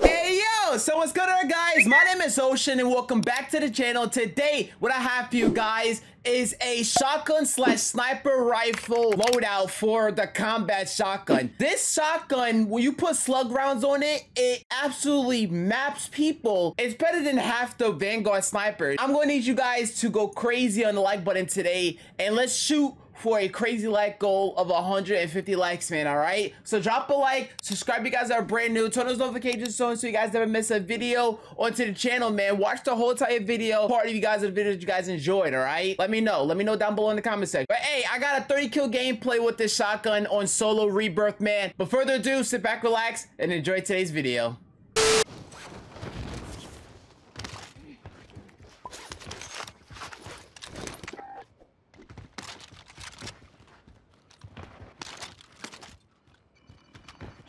Hey yo, so what's good on guys? My name is Oceane and welcome back to the channel. Today, what I have for you guys is a shotgun slash sniper rifle loadout for the combat shotgun. This shotgun, when you put slug rounds on it, it absolutely maps people. It's better than half the Vanguard sniper. I'm gonna need you guys to go crazy on the like button today and let's shoot for a crazy like goal of 150 likes, man. All right. So drop a like, subscribe. You guys are brand new, turn those notifications on so you guys never miss a video onto the channel, man. Watch the whole entire video. Part of you guys of the videos you guys enjoyed. All right. Let me know. Let me know down below in the comment section. But hey, I got a 30 kill gameplay with this shotgun on solo rebirth, man. But further ado, sit back, relax, and enjoy today's video.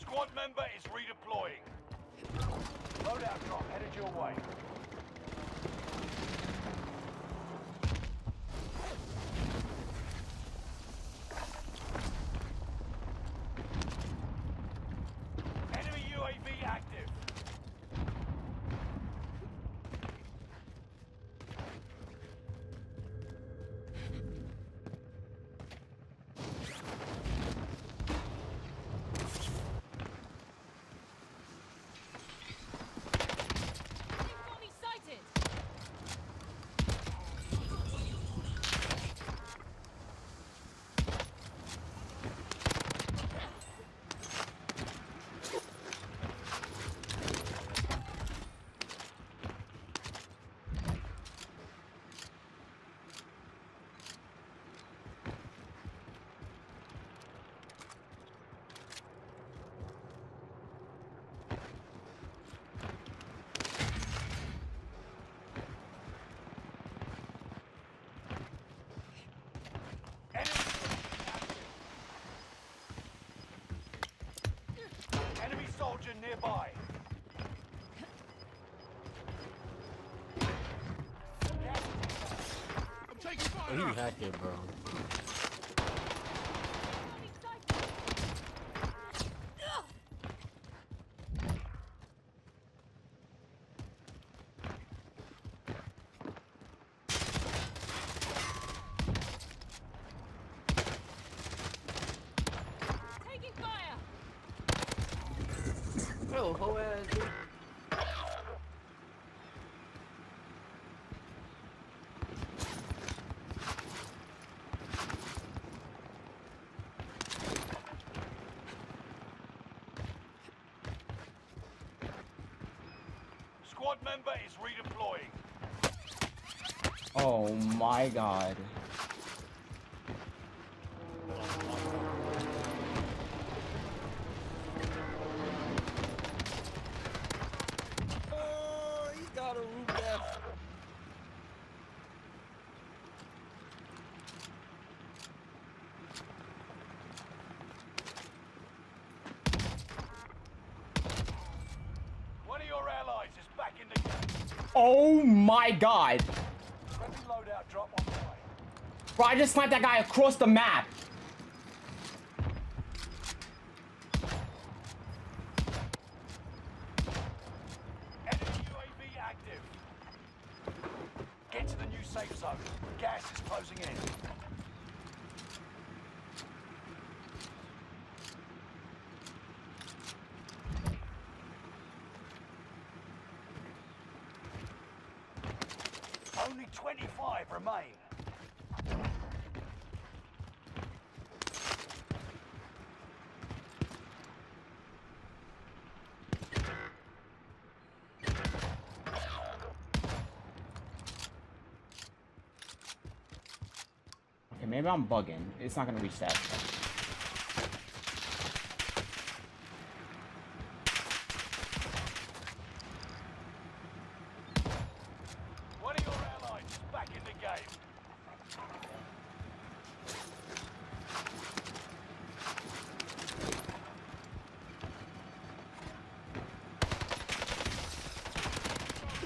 Squad member is redeploying. Loadout drop headed your way. Enemy UAV active. Enemy sighted! Enemy Enemy soldier nearby. Oh, he hacking, bro. Squad member is redeploying. Oh my god. My god. Bro, I just sniped that guy across the map. Get to the new safe zone. Gas is closing in. Only 25 remain. Okay, maybe I'm bugging. It's not gonna reach that. One of your allies is back in the game.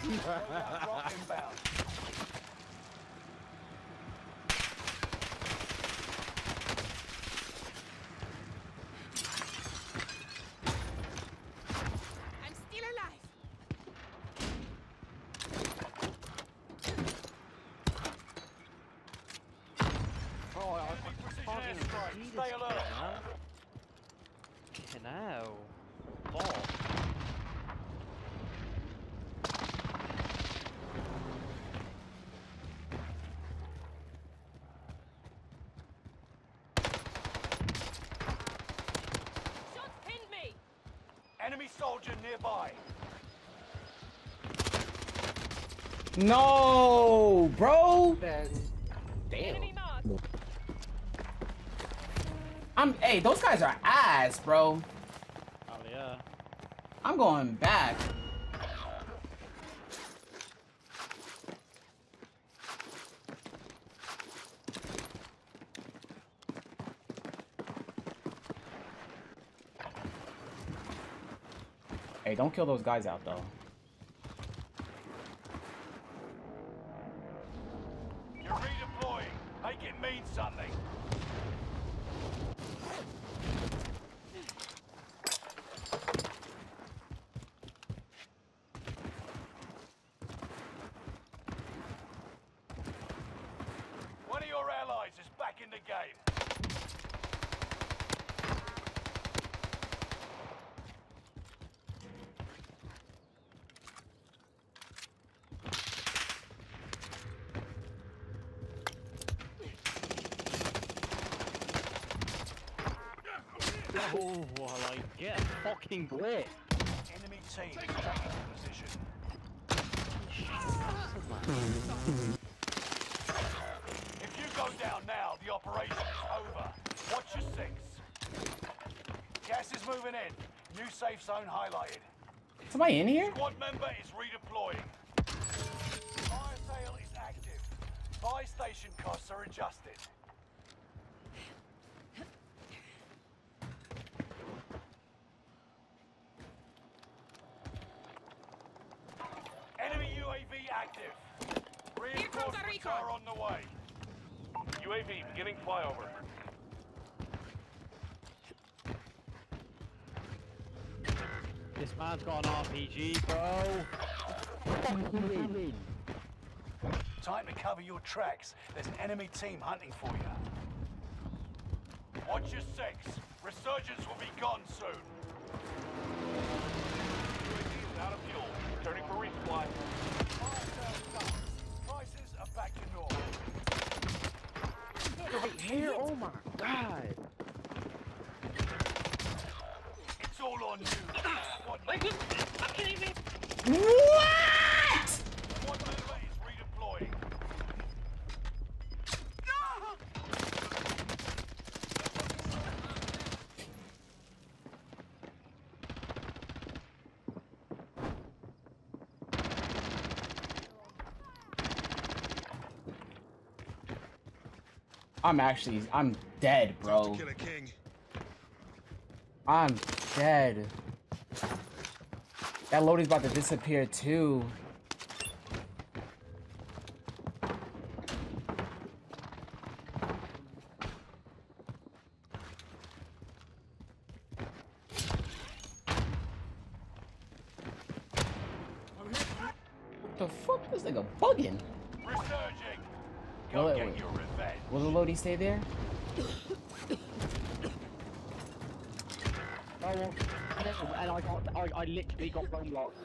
Loadout drop inbound. tight. Stay alert. Man. Fucking hell. Bot. Shots pinned me! Enemy soldier nearby. No, bro. Damn. I'm. Hey, those guys are ass, bro. I'm going back. Hey, don't kill those guys out though. You're redeploying. Make it mean something. One of your allies is back in the game. Oh, well, like, get a fucking blitz. Enemy team taking position. If you go down now, the operation is over. Watch your six. Gas is moving in. New safe zone highlighted. Somebody in here? Squad member is redeploying. Fire sale is active. Buy station costs are adjusted. Enemy UAV active. Reinforcements are on the way. UAV beginning flyover. This man's got an RPG, bro. Fucking Time to cover your tracks. There's an enemy team hunting for you. Watch your six. Resurgence will be gone soon. UAV is out of fuel. Returning for resupply. Right here. Oh my god. It's all on you. Squad mate. What? Squad member is redeploying. I'm actually. I'm dead, bro. I'm dead. That loading's about to disappear too. Will the loading stay there? I want. And I got. I, I literally got bone blocked.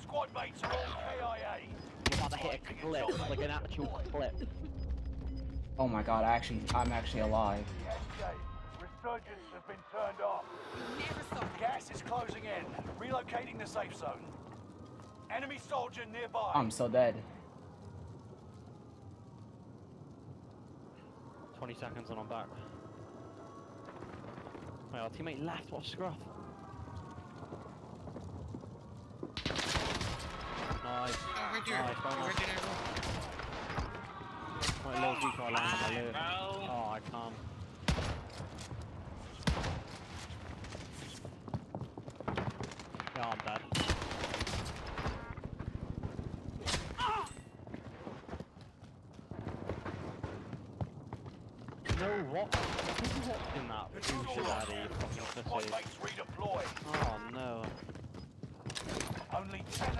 Squad mates are all KIA. I'm about to hit a clip, like an actual clip. Oh my god, I actually, I'm actually alive. Resurgence has been turned off. Gas is closing in. Relocating the safe zone. Enemy soldier nearby. I'm so dead. 20 seconds and I'm back. Wait, our teammate left. What scruff? Nice. Oh, right there. Nice, Oh, right there. Wait, little decoy land on my. Oh, I can't. Yeah, I'm dead. No, what? Who's watching that? Booster daddy fucking pussy. Oh no. Only 10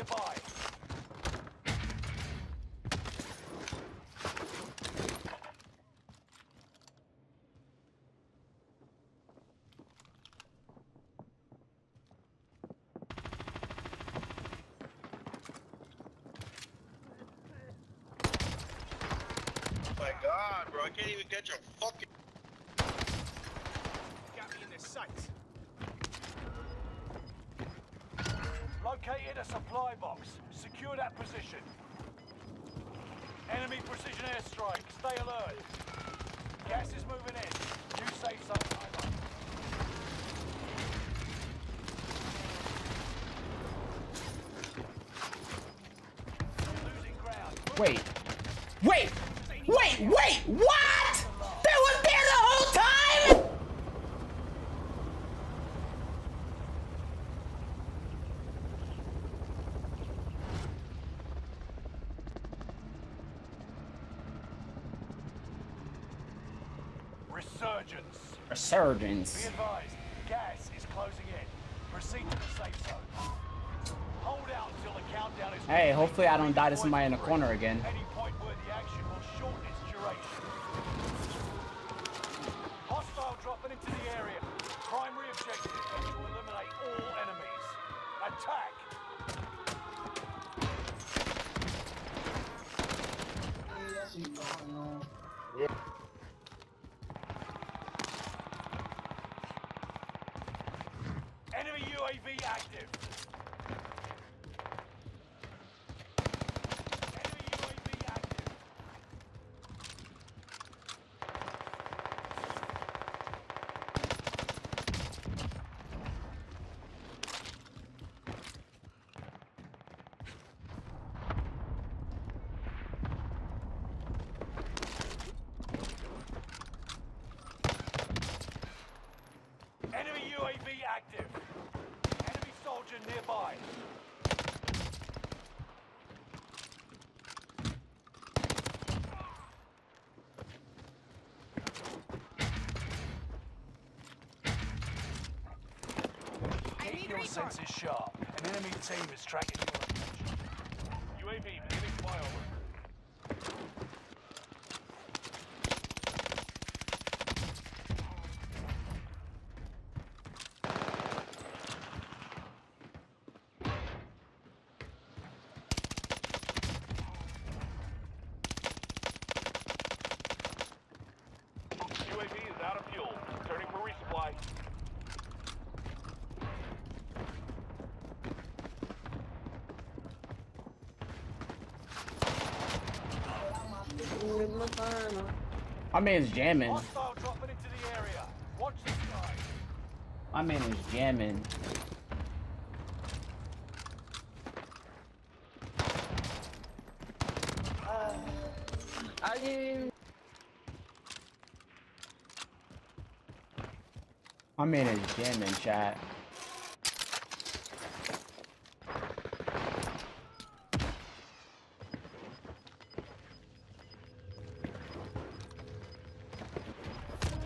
nearby. Oh my god, bro, I can't even catch a fucking... a supply box. Secure that position. Enemy precision airstrike. Stay alert. Gas is moving in. New safe zone. Wait. Wait! Wait! Wait! What? They was there the whole time? Resurgence. Be Resurgence. advised, gas is closing in. Proceed to the safe zone. Hold out until the countdown is Hey, hopefully I don't die to somebody in the corner again. Enemy nearby. Keep your senses sharp. An enemy team is tracking your location. UAV beginning flyover. UAV is out of fuel. Turning for resupply. My man's jamming. Hostile dropping into the area. Watch the sky. My man is jamming. My man is jamming, chat.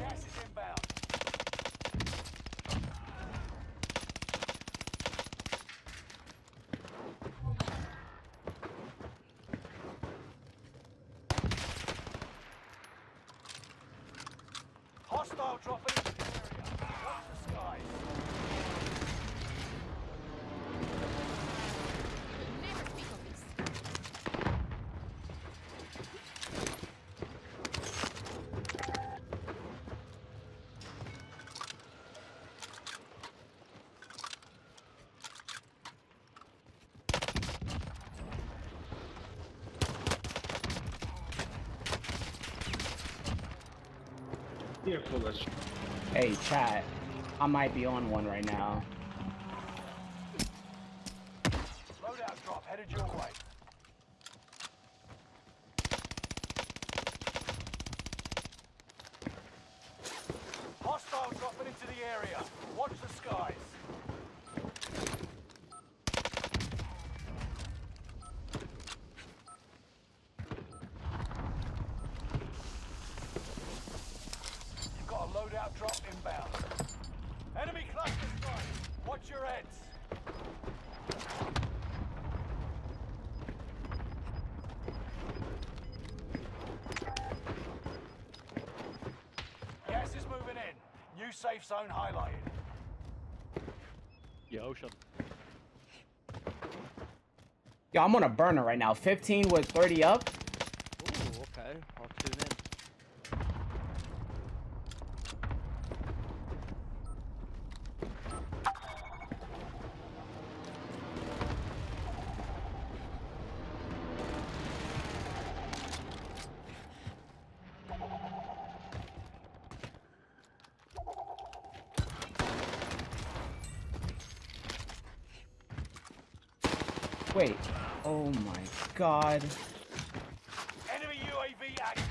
Gas is inbound. Hostile dropping into the area. Watch the skies. Never speak of. Hey, chat. I might be on one right now. Loadout drop headed your way. Hostile dropping into the area. Watch the skies. You've got a loadout drop inbound. Enemy cluster strike. Watch your heads. Gas is moving in. New safe zone highlighted. Yo, shut. Yo, I'm on a burner right now. 15 with 30 up. Ooh, okay. I'll tune in. Wait. Oh my god. Enemy UAV active.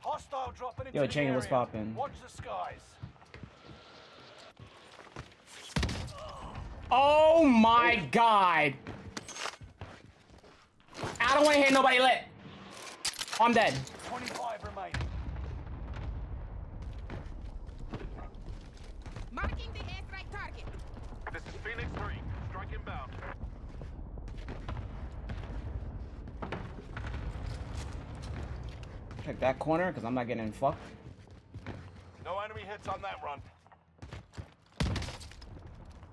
Hostile dropping into Yo, Chain, what's poppin'? Watch the skies. Oh my god. I don't want to hit nobody lit. I'm dead. 25 remaining. Marking the airstrike target. This is Phoenix 3. Strike inbound. Check that corner because I'm not getting fucked. No enemy hits on that run.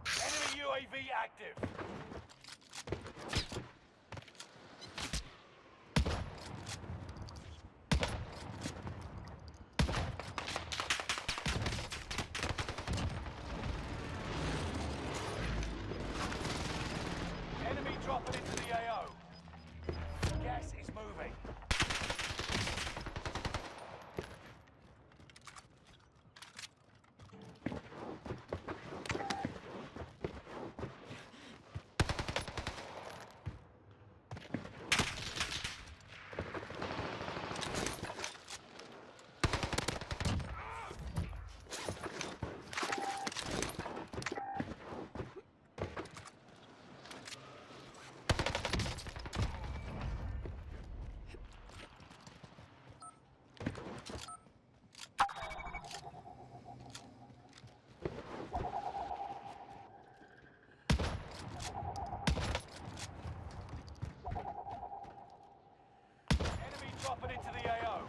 Enemy UAV active. Enemy dropping into the AO. Gas is moving. Enemy dropping into the AO.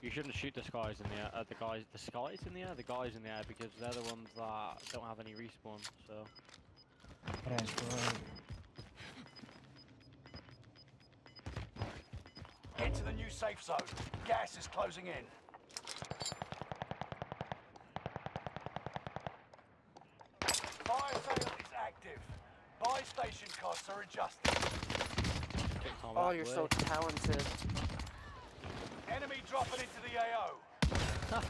You shouldn't shoot the skies in the air. Uh, the guys, the skies in the air, the guys in the air, because they're the ones that don't have any respawn. So That's right. Get to the new safe zone. Gas is closing in. Fire sale is active. Buy station costs are adjusted. Oh, you're boy. so talented. Enemy dropping into the AO.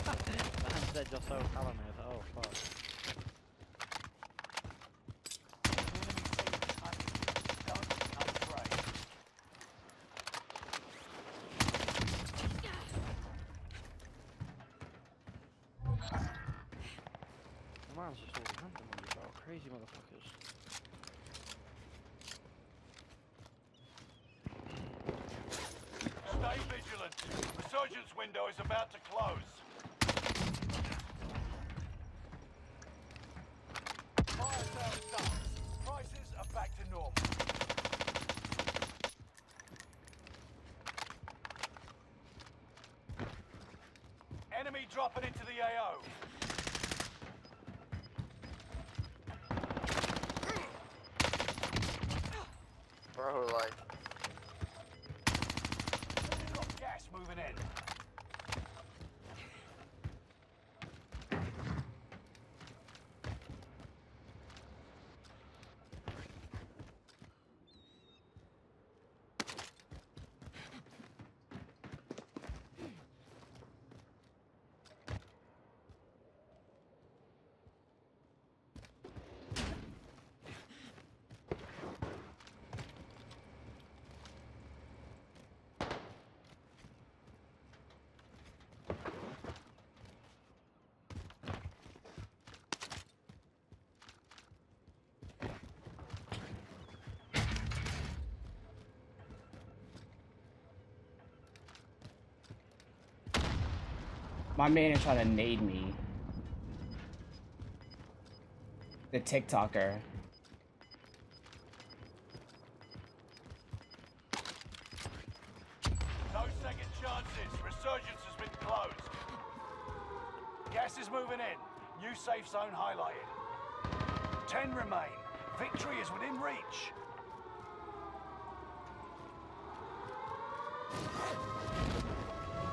Oh fuck. Don't upgrade. The man's just all random on you, bro. Crazy motherfuckers. Stay vigilant. Resurgence window is about to close. Fire sale starts. Prices are back to normal. Enemy dropping into the AO. Bro, like, Got gas moving in. My man is trying to nade me. The TikToker. No second chances. Resurgence has been closed. Gas is moving in. New safe zone highlighted. Ten remain. Victory is within reach.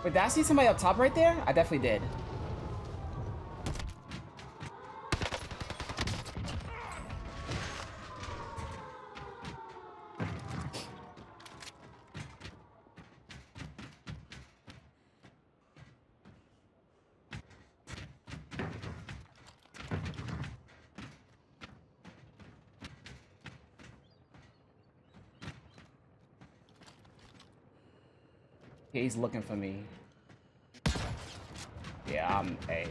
Wait, did I see somebody up top right there? I definitely did. He's looking for me. Yeah, I'm A.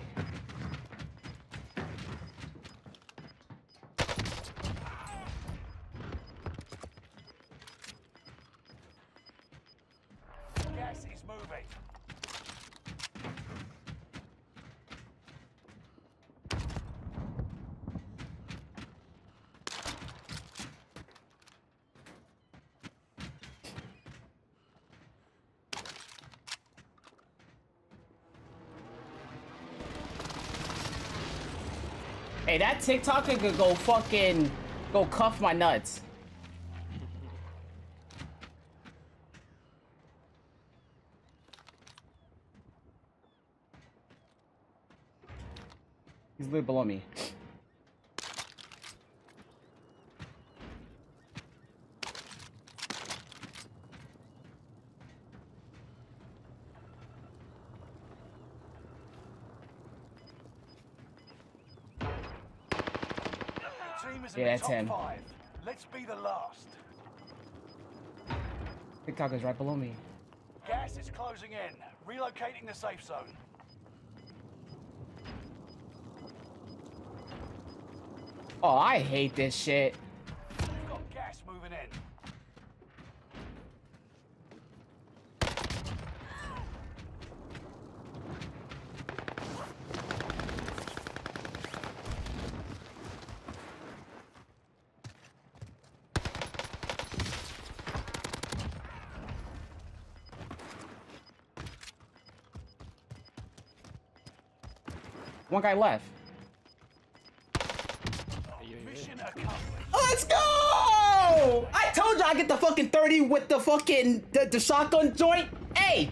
Moving. Hey, that TikToker could go fucking go cuff my nuts. He's literally below me. The team is in Yeah, the it's top him. five. Let's be the last. TikToker's right below me. Gas is closing in. Relocating the safe zone. Oh, I hate this shit. We've got gas moving in. One guy left. Let's go! I told you I get the fucking 30 with the fucking the, the shotgun joint. Hey!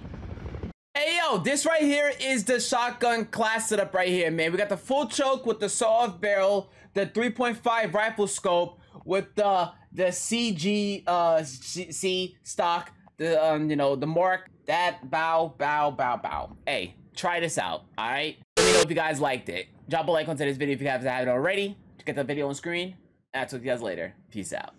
Hey yo, this right here is the shotgun class setup right here, man. We got the full choke with the saw-off barrel, the 3.5 rifle scope with the the CG uh C, C stock, the um you know the mark that bow bow bow bow. Hey, try this out, all right? Know if you guys liked it. Drop a like on today's video if you guys haven't already. To get the video on screen. And I'll talk to you guys later. Peace out.